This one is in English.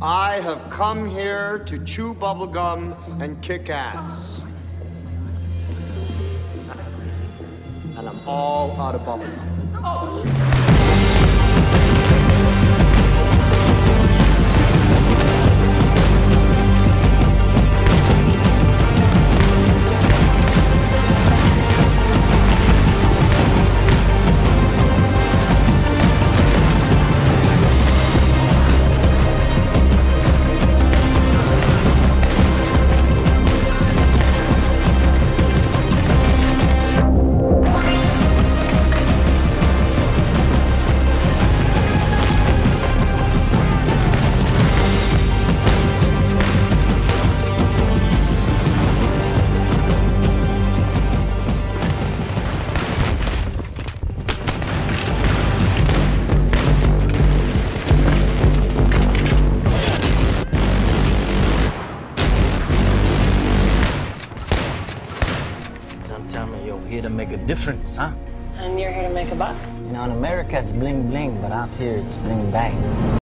I have come here to chew bubblegum and kick ass. And I'm all out of bubblegum. Oh, Some tell me you're here to make a difference, huh? And you're here to make a buck? You know, in America it's bling bling, but out here it's bling bang.